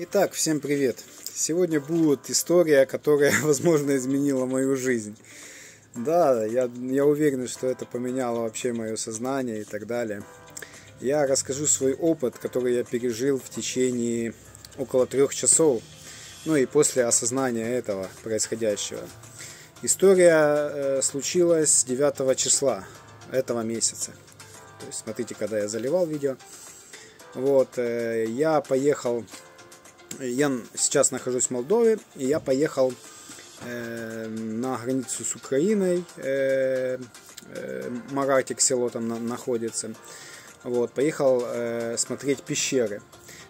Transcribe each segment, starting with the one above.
Итак, всем привет! Сегодня будет история, которая, возможно, изменила мою жизнь. Да, я, я уверен, что это поменяло вообще мое сознание и так далее. Я расскажу свой опыт, который я пережил в течение около трех часов, ну и после осознания этого происходящего. История э, случилась 9 числа этого месяца. То есть, смотрите, когда я заливал видео. Вот, э, я поехал, я сейчас нахожусь в Молдове, и я поехал э, на границу с Украиной, э, э, Маратик село там на, находится. Вот, поехал э, смотреть пещеры.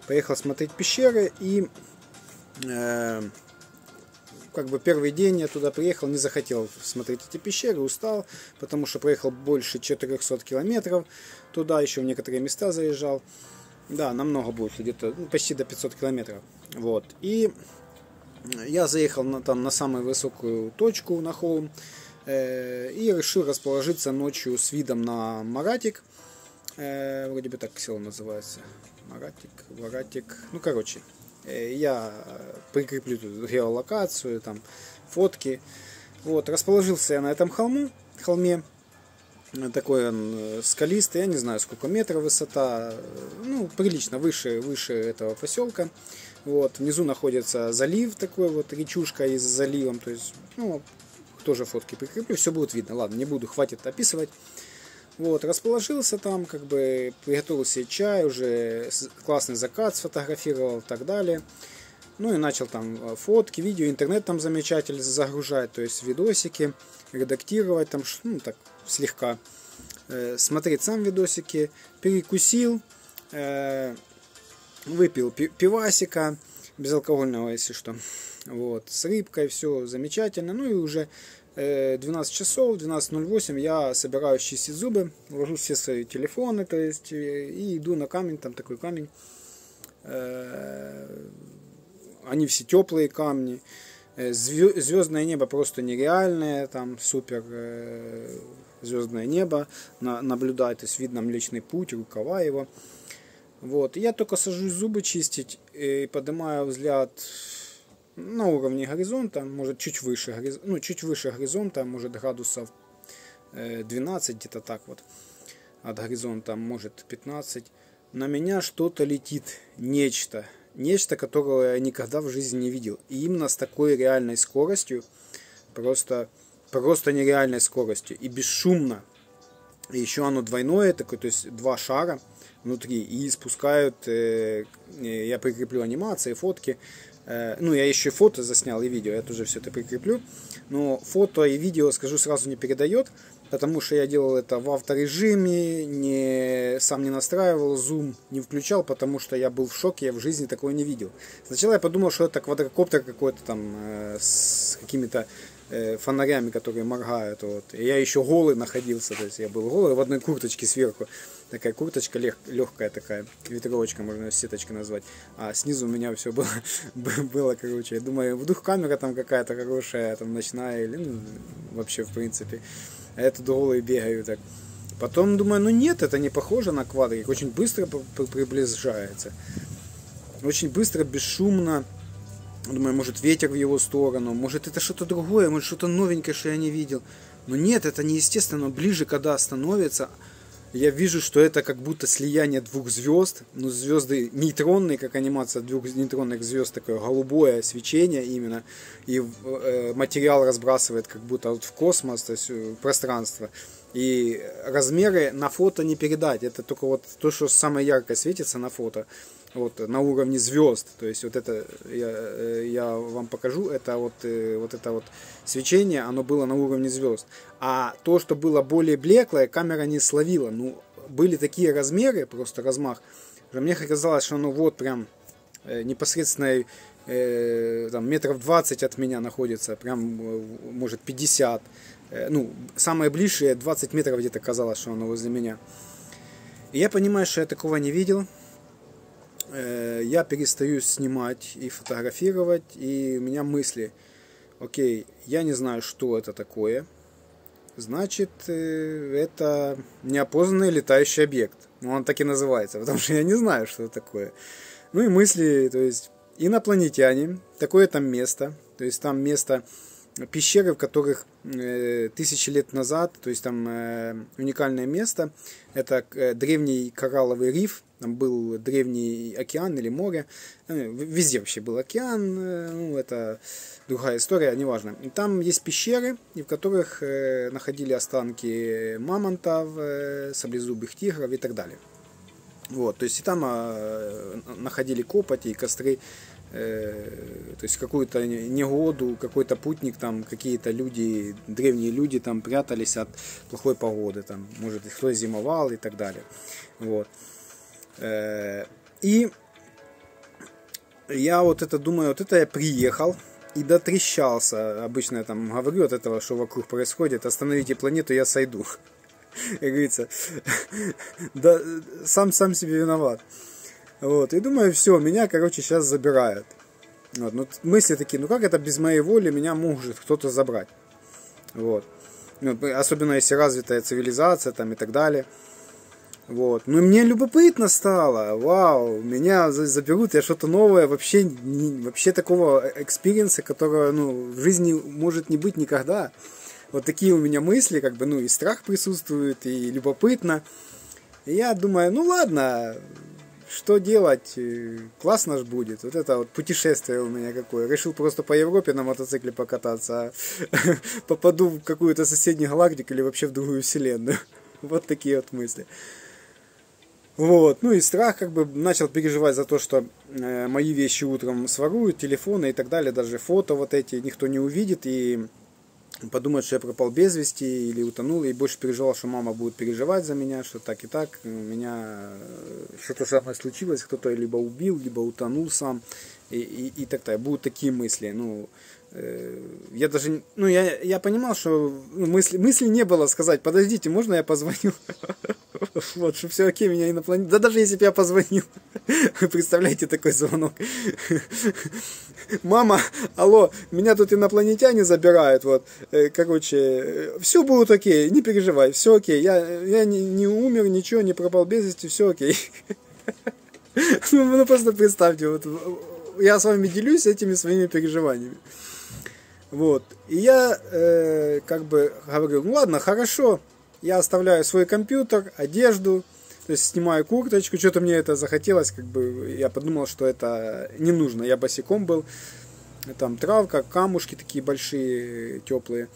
Поехал смотреть пещеры и э, как бы первый день я туда приехал, не захотел смотреть эти пещеры, устал, потому что проехал больше 400 километров туда, еще в некоторые места заезжал. Да, намного будет, где-то ну, почти до 500 километров. Вот. И я заехал на, там на самую высокую точку, на холм, э, и решил расположиться ночью с видом на Маратик. Э, вроде бы так село называется. Маратик, Маратик. Ну, короче, Э, я прикреплю тут геолокацию, там фотки. Вот, расположился я на этом холму, холме. Такой он э, скалистый, я не знаю сколько метров высота, ну, прилично выше, выше этого поселка. Вот, внизу находится залив такой вот, речушка из заливом, то есть, ну, тоже фотки прикреплю, все будет видно. Ладно, не буду, хватит описывать. Вот, расположился там, как бы приготовил себе чай, уже классный закат сфотографировал и так далее. Ну и начал там э, фотки, видео, интернет там замечательно загружать, то есть видосики, редактировать там, ну так, слегка. Э, смотреть сам видосики, перекусил, э, выпил пивасика, безалкогольного, если что. Вот, с рыбкой, все замечательно. Ну и уже 12 часов, 12.08 я собираюсь чистить зубы, ложу все свои телефоны, то есть, и иду на камень, там такой камень. Э, они все теплые камни. Э, звездное небо просто нереальное, там супер звездное небо наблюдать, то есть видно Млечный Путь, рукава его. Вот. Я только сажусь зубы чистить и поднимаю взгляд на уровне горизонта, может чуть выше, ну, чуть выше горизонта, может градусов 12, э, где-то так вот, от горизонта, может 15, на меня что-то летит, нечто, нечто, которого я никогда в жизни не видел. И именно с такой реальной скоростью, просто, просто нереальной скоростью, и бесшумно. И еще оно двойное такое, то есть два шара внутри, и спускают, э, я прикреплю анимации, фотки, Э, ну, я еще фото заснял и видео, я тоже все это прикреплю. Но фото и видео, скажу сразу, не передает, потому что я делал это в авторежиме, не, сам не настраивал, зум не включал, потому что я был в шоке, я в жизни такого не видел. Сначала я подумал, что это квадрокоптер какой-то там э, с какими-то э, фонарями, которые моргают. Вот. И я еще голый находился, то есть я был голый в одной курточке сверху такая курточка лег, легкая такая, ветровочка можно сеточкой назвать. А снизу у меня все было, было короче. Я думаю, вдруг камера там какая-то хорошая, там ночная или ну, вообще в принципе. А я тут голый бегаю так. Потом думаю, ну нет, это не похоже на квадрик. Очень быстро приближается. Очень быстро, бесшумно. Думаю, может ветер в его сторону, может это что-то другое, может что-то новенькое, что я не видел. Но нет, это неестественно. Ближе, когда становится, я вижу, что это как будто слияние двух звезд, ну звезды нейтронные, как анимация двух нейтронных звезд, такое голубое свечение именно, и э, материал разбрасывает как будто вот в космос, то есть в пространство. И размеры на фото не передать, это только вот то, что самое яркое светится на фото вот, на уровне звезд. То есть вот это я, э, я вам покажу, это вот, э, вот это вот свечение, оно было на уровне звезд. А то, что было более блеклое, камера не словила. Ну, были такие размеры, просто размах, что мне казалось, что оно вот прям э, непосредственно э, там, метров 20 от меня находится, прям может 50. Э, ну, самое ближнее 20 метров где-то казалось, что оно возле меня. И я понимаю, что я такого не видел. Э, я перестаю снимать и фотографировать, и у меня мысли, окей, я не знаю, что это такое, значит, э, это неопознанный летающий объект. Ну, он так и называется, потому что я не знаю, что это такое. Ну и мысли, то есть, инопланетяне, такое там место, то есть там место пещеры, в которых э, тысячи лет назад, то есть там э, уникальное место, это э, древний коралловый риф, там был древний океан или море, везде вообще был океан, ну, это другая история, неважно. И там есть пещеры, в которых находили останки мамонтов, саблезубых тигров и так далее. Вот, то есть и там находили копоти и костры то есть какую-то негоду, какой-то путник, там какие-то люди, древние люди там прятались от плохой погоды, там, может, кто зимовал и так далее. Вот. Э, и я вот это думаю, вот это я приехал и дотрещался. Обычно я там говорю от этого, что вокруг происходит, остановите планету, я сойду. Как говорится, да, сам сам себе виноват. Вот, и думаю, все, меня, короче, сейчас забирают. Вот, ну, мысли такие, ну как это без моей воли меня может кто-то забрать? Вот. Ну, особенно если развитая цивилизация там и так далее. Вот. Ну, мне любопытно стало. Вау, меня заберут, я что-то новое. Вообще, не, вообще такого experience а, которого ну, в жизни может не быть никогда. Вот такие у меня мысли, как бы, ну, и страх присутствует, и любопытно. И я думаю, ну ладно, что делать? Э, классно ж будет. Вот это вот путешествие у меня какое. Решил просто по Европе на мотоцикле покататься, а попаду в какую-то соседнюю галактику или вообще в другую вселенную. Вот такие вот мысли. Вот, ну и страх как бы начал переживать за то, что э, мои вещи утром своруют, телефоны и так далее, даже фото вот эти никто не увидит и подумать, что я пропал без вести или утонул, и больше переживал, что мама будет переживать за меня, что так и так, у меня э, что-то самое случилось, кто-то либо убил, либо утонул сам, и, и, и так далее. Будут такие мысли, ну, я даже, ну, я, я понимал, что ну, мысли, мысли не было сказать, подождите, можно я позвоню? Вот, что все окей, меня инопланетяне... Да даже если бы я позвонил, представляете такой звонок. Мама, алло, меня тут инопланетяне забирают, вот. Э, короче, все будет окей, не переживай, все окей. Я, я не, не умер, ничего, не пропал без вести, все окей. Ну, ну, просто представьте, вот я с вами делюсь этими своими переживаниями. Вот. И я э, как бы говорю, ну ладно, хорошо, я оставляю свой компьютер, одежду, то есть снимаю курточку, что-то мне это захотелось, как бы я подумал, что это не нужно. Я босиком был, там травка, камушки такие большие, теплые.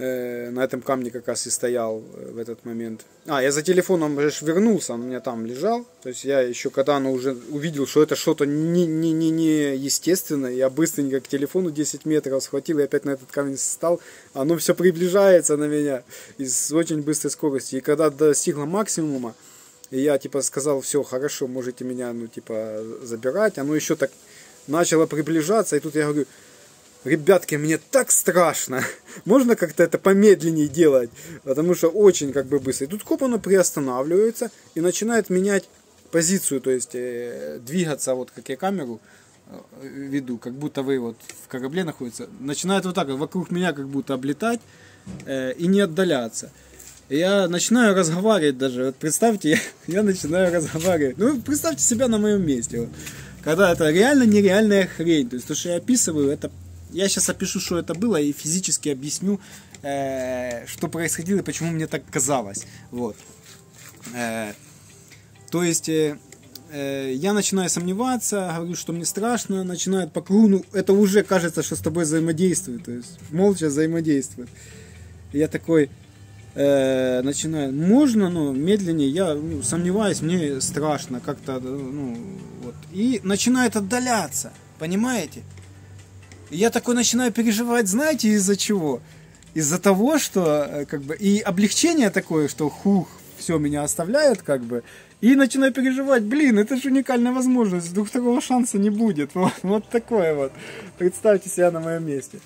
Э, на этом камне как раз и стоял э, в этот момент. А, я за телефоном же вернулся, он у меня там лежал. То есть я еще, когда оно уже увидел, что это что-то не, не, не, не естественное, я быстренько к телефону 10 метров схватил и опять на этот камень стал. Оно все приближается на меня и с очень быстрой скоростью. И когда достигло максимума, я типа сказал, все, хорошо, можете меня, ну, типа, забирать. Оно еще так начало приближаться, и тут я говорю, ребятки, мне так страшно. Можно как-то это помедленнее делать, потому что очень как бы быстро. И тут коп оно приостанавливается и начинает менять позицию, то есть э, двигаться, вот как я камеру э, веду, как будто вы вот в корабле находится, начинает вот так вокруг меня как будто облетать э, и не отдаляться. Я начинаю разговаривать даже. Вот представьте, я, я начинаю разговаривать. Ну, представьте себя на моем месте. Вот. Когда это реально нереальная хрень. То есть то, что я описываю, это я сейчас опишу, что это было, и физически объясню, э, что происходило и почему мне так казалось. Вот. Э, то есть э, э, я начинаю сомневаться, говорю, что мне страшно, начинают по кругу, ну, это уже кажется, что с тобой взаимодействует, то есть молча взаимодействует. я такой э, начинаю, можно, но медленнее, я ну, сомневаюсь, мне страшно как-то, ну, вот. И начинает отдаляться, понимаете? Я такой начинаю переживать, знаете, из-за чего? Из-за того, что э, как бы и облегчение такое, что хух, все меня оставляют, как бы, и начинаю переживать, блин, это же уникальная возможность, вдруг такого шанса не будет. Вот, вот такое вот. Представьте себя на моем месте.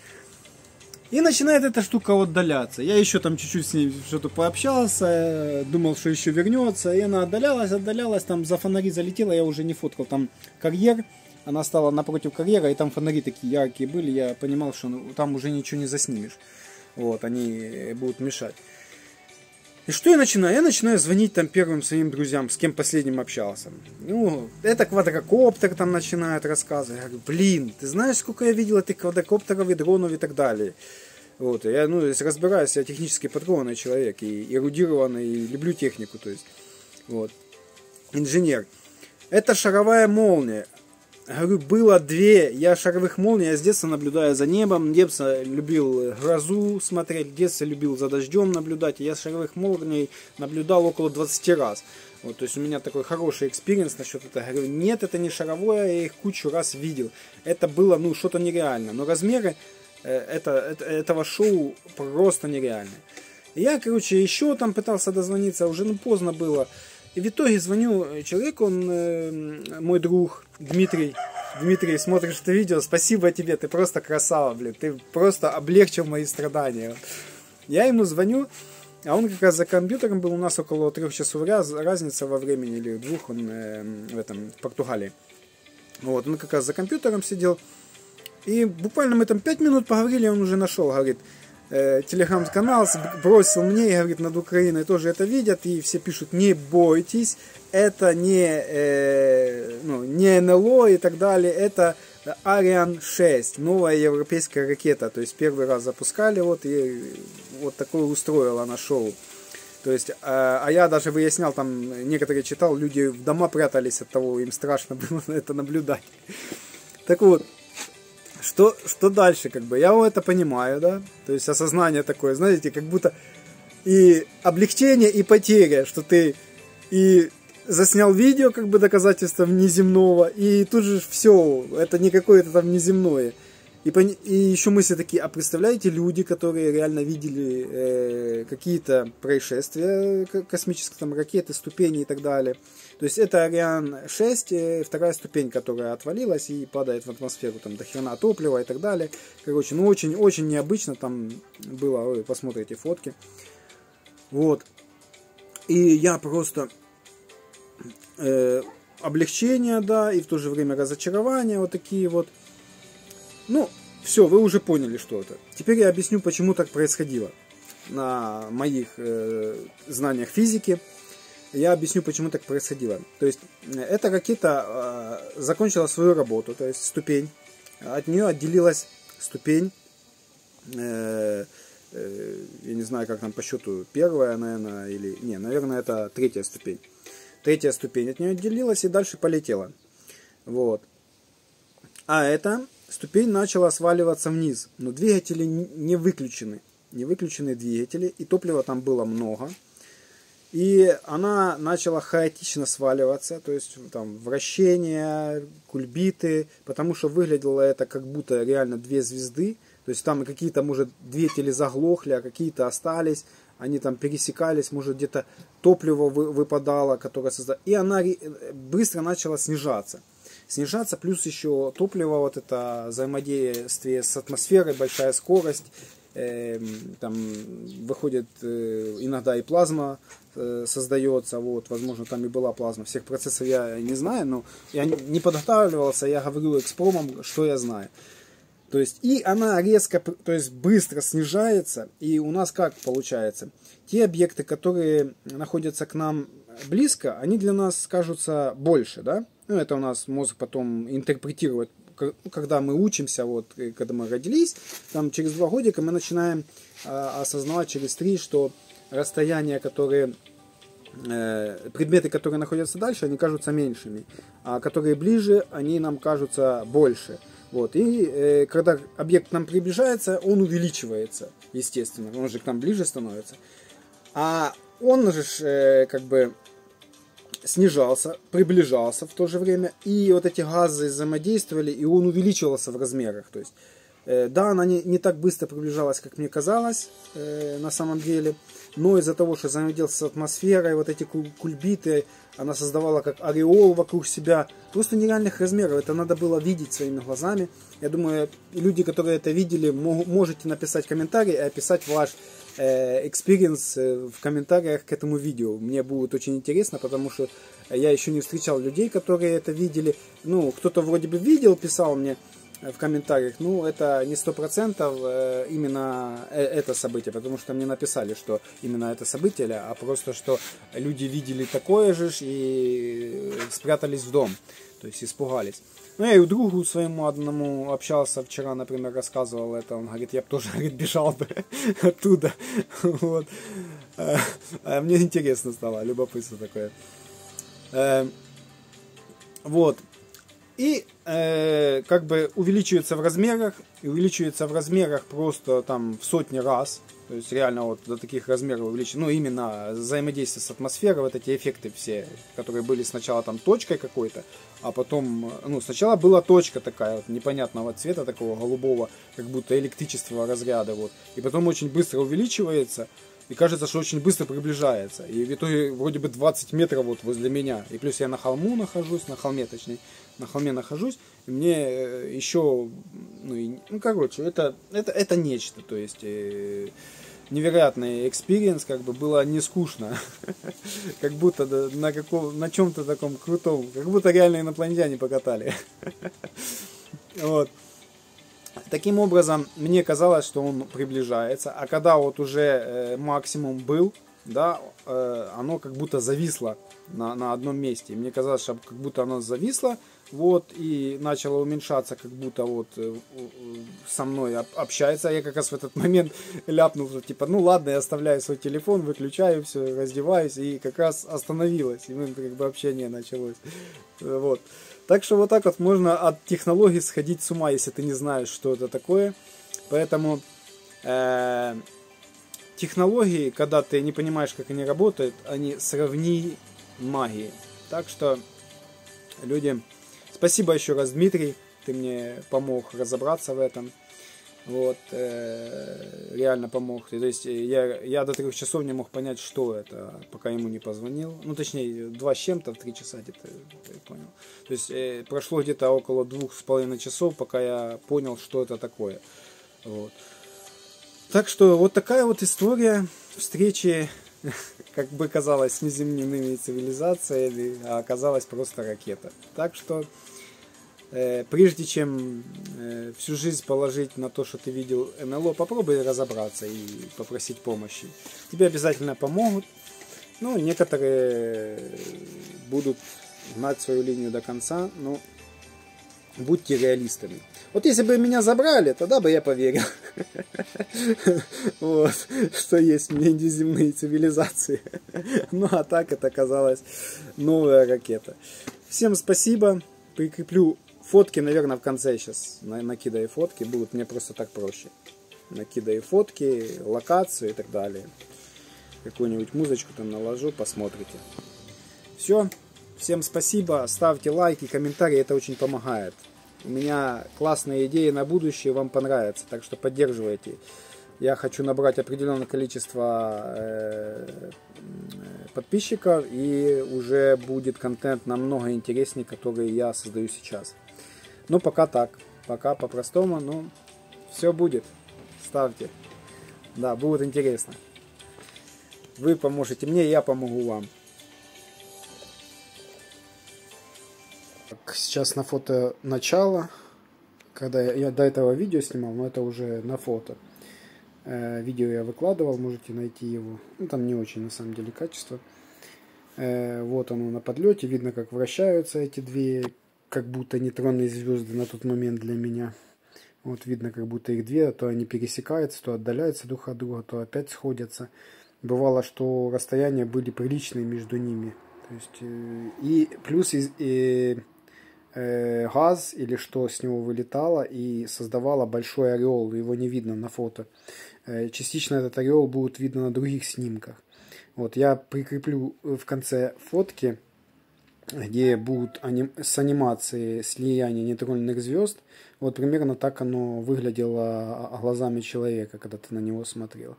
И начинает эта штука отдаляться. Я еще там чуть-чуть с ней что-то пообщался, э, думал, что еще вернется. И она отдалялась, отдалялась, там за фонари залетела, я уже не фоткал. Там карьер, она стала напротив карьера, и там фонари такие яркие были, я понимал, что ну, там уже ничего не заснимешь. Вот, они будут мешать. И что я начинаю? Я начинаю звонить там первым своим друзьям, с кем последним общался. Ну, это квадрокоптер там начинают рассказывать. Я говорю, блин, ты знаешь, сколько я видел этих квадрокоптеров и дронов и так далее. Вот, я, ну, разбираюсь, я технически подгонный человек, и эрудированный, и люблю технику, то есть, вот, инженер. Это шаровая молния. Говорю, было две. Я шаровых молний, я с детства наблюдаю за небом. С детства любил грозу смотреть, с детства любил за дождем наблюдать. я шаровых молний наблюдал около 20 раз. Вот, то есть у меня такой хороший experience насчет этого. Я говорю, нет, это не шаровое, я их кучу раз видел. Это было, ну, что-то нереально. Но размеры э, это, это, этого шоу просто нереальные. я, короче, еще там пытался дозвониться, уже ну, поздно было. И в итоге звоню человеку, он э, мой друг Дмитрий. Дмитрий, смотришь это видео, спасибо тебе, ты просто красава, блин, ты просто облегчил мои страдания. Я ему звоню, а он как раз за компьютером был, у нас около трех часов раз, разница во времени, или двух, он э, в этом, в Португалии. Вот, он как раз за компьютером сидел, и буквально мы там пять минут поговорили, он уже нашел, говорит, э, телеграм-канал бросил мне и говорит, над Украиной тоже это видят, и все пишут, не бойтесь, это не, э, ну, не НЛО и так далее, это Ариан 6, новая европейская ракета, то есть первый раз запускали, вот, и вот такое устроила на шоу. То есть, э, а я даже выяснял, там некоторые читал, люди в дома прятались от того, им страшно было это наблюдать. Так вот, что, что дальше, как бы, я это понимаю, да, то есть осознание такое, знаете, как будто и облегчение, и потеря, что ты и заснял видео, как бы доказательством неземного, и тут же все, это не какое-то там неземное. И, и еще мысли такие, а представляете, люди, которые реально видели э, какие-то происшествия космические, там ракеты, ступени и так далее. То есть это Ариан 6, э, вторая ступень, которая отвалилась и падает в атмосферу, там до хрена топлива и так далее. Короче, ну очень-очень необычно там было, вы посмотрите фотки. Вот. И я просто э, облегчение, да, и в то же время разочарование, вот такие вот. Ну, все, вы уже поняли, что это. Теперь я объясню, почему так происходило на моих э, знаниях физики. Я объясню, почему так происходило. То есть, эта ракета э, закончила свою работу, то есть ступень. От нее отделилась ступень, э, э, я не знаю, как там по счету, первая, наверное, или... Не, наверное, это третья ступень. Третья ступень от нее отделилась и дальше полетела. Вот. А эта ступень начала сваливаться вниз. Но двигатели не выключены. Не выключены двигатели. И топлива там было много. И она начала хаотично сваливаться, то есть там вращения, кульбиты, потому что выглядело это как будто реально две звезды. То есть там какие-то, может, двигатели заглохли, а какие-то остались они там пересекались, может где-то топливо выпадало, которое создало, и она быстро начала снижаться. Снижаться, плюс еще топливо, вот это взаимодействие с атмосферой, большая скорость, э, там выходит э, иногда и плазма э, создается, вот, возможно, там и была плазма. Всех процессов я не знаю, но я не подготавливался, я говорю экспромом, что я знаю. То есть, и она резко, то есть быстро снижается, и у нас как получается? Те объекты, которые находятся к нам близко, они для нас кажутся больше, да? Ну, это у нас мозг потом интерпретирует, когда мы учимся, вот, когда мы родились, там через два годика мы начинаем а, осознавать через три, что расстояния, которые э, предметы, которые находятся дальше, они кажутся меньшими, а которые ближе, они нам кажутся больше. Вот. И э, когда объект к нам приближается, он увеличивается, естественно, он же к нам ближе становится. А он же э, как бы снижался, приближался в то же время, и вот эти газы взаимодействовали, и он увеличивался в размерах. То есть, э, да, она не, не так быстро приближалась, как мне казалось э, на самом деле, но из-за того, что взаимодействовал с атмосферой, вот эти кульбиты, она создавала как ореол вокруг себя, просто нереальных размеров. Это надо было видеть своими глазами. Я думаю, люди, которые это видели, можете написать комментарий и описать ваш experience э, в комментариях к этому видео. Мне будет очень интересно, потому что я еще не встречал людей, которые это видели. Ну, кто-то вроде бы видел, писал мне, в комментариях, ну, это не сто процентов э, именно э, это событие, потому что мне написали, что именно это событие, а просто, что люди видели такое же и спрятались в дом, то есть испугались. Ну, я и другу своему одному общался вчера, например, рассказывал это. Он говорит, я бы тоже говорит, бежал бы оттуда. Вот. А мне интересно стало, любопытство такое. Эм, вот. И э, как бы увеличивается в размерах, и увеличивается в размерах просто там в сотни раз. То есть реально вот до таких размеров увеличивается. Ну, именно взаимодействие с атмосферой, вот эти эффекты все, которые были сначала там точкой какой-то, а потом, ну, сначала была точка такая вот непонятного цвета, такого голубого, как будто электричество разряда, вот. И потом очень быстро увеличивается, и кажется, что очень быстро приближается. И в итоге вроде бы 20 метров вот возле меня. И плюс я на холму нахожусь, на холме точнее, на холме нахожусь, и мне э, еще, ну, и, ну короче, это, это, это нечто, то есть э, невероятный experience, как бы было не скучно, как будто на, каком, на чем-то таком крутом, как будто реально инопланетяне покатали. вот. Таким образом, мне казалось, что он приближается, а когда вот уже э, максимум был, да, э, оно как будто зависло на, на одном месте. Мне казалось, что как будто оно зависло, вот, и начало уменьшаться, как будто вот э, со мной общается. Я как раз в этот момент ляпнул, что типа, ну ладно, я оставляю свой телефон, выключаю все, раздеваюсь, и как раз остановилось, и мы как бы общение началось. Вот. Так что вот так вот можно от технологий сходить с ума, если ты не знаешь, что это такое. Поэтому э, технологии, когда ты не понимаешь, как они работают, они сравни магии. Так что, люди, спасибо еще раз, Дмитрий, ты мне помог разобраться в этом. Вот, э, реально помог. То есть я, я до трех часов не мог понять, что это, пока ему не позвонил. Ну, точнее, два с чем-то, в три часа где-то, понял. То есть э, прошло где-то около двух с половиной часов, пока я понял, что это такое. Вот. Так что вот такая вот история встречи, как бы казалось, с неземными цивилизациями, а оказалась просто ракета. Так что Э, прежде чем э, всю жизнь положить на то, что ты видел НЛО, попробуй разобраться и попросить помощи. Тебе обязательно помогут. Ну, некоторые будут гнать свою линию до конца, но будьте реалистами. Вот если бы меня забрали, тогда бы я поверил, вот, что есть неземные цивилизации. Ну а так это оказалась новая ракета. Всем спасибо. Прикреплю Фотки, наверное, в конце сейчас накидаю фотки, будут мне просто так проще. Накидаю фотки, локацию и так далее. Какую-нибудь музычку там наложу, посмотрите. Все. Всем спасибо, ставьте лайки, комментарии, это очень помогает. У меня классные идеи на будущее, вам понравятся, так что поддерживайте. Я хочу набрать определенное количество э, подписчиков, и уже будет контент намного интереснее, который я создаю сейчас. Ну, пока так. Пока по-простому, ну, все будет. Ставьте. Да, будет интересно. Вы поможете мне, я помогу вам. Сейчас на фото начало, когда я, я до этого видео снимал, но это уже на фото. Э, видео я выкладывал, можете найти его. Ну, там не очень на самом деле качество. Э, вот оно на подлете, видно как вращаются эти две как будто нейтронные звезды на тот момент для меня. Вот видно, как будто их две, то они пересекаются, то отдаляются друг от друга, то опять сходятся. Бывало, что расстояния были приличные между ними. То есть, э, и плюс и, и, э, газ или что с него вылетало и создавало большой ореол, его не видно на фото. Э, частично этот ореол будет видно на других снимках. Вот, я прикреплю в конце фотки где будут аним... с анимацией слияния нейтронных звезд, вот примерно так оно выглядело глазами человека, когда ты на него смотрел.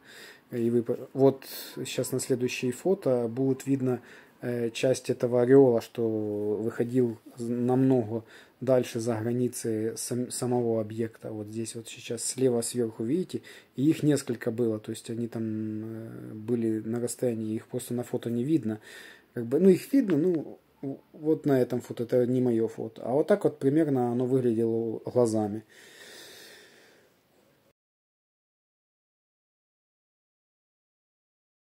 И вы... Вот сейчас на следующей фото будет видно э, часть этого ореола, что выходил намного дальше за границы сам, самого объекта. Вот здесь вот сейчас слева сверху видите, и их несколько было, то есть они там были на расстоянии, их просто на фото не видно. Как бы, ну их видно, ну вот на этом фото, это не мое фото. А вот так вот примерно оно выглядело глазами.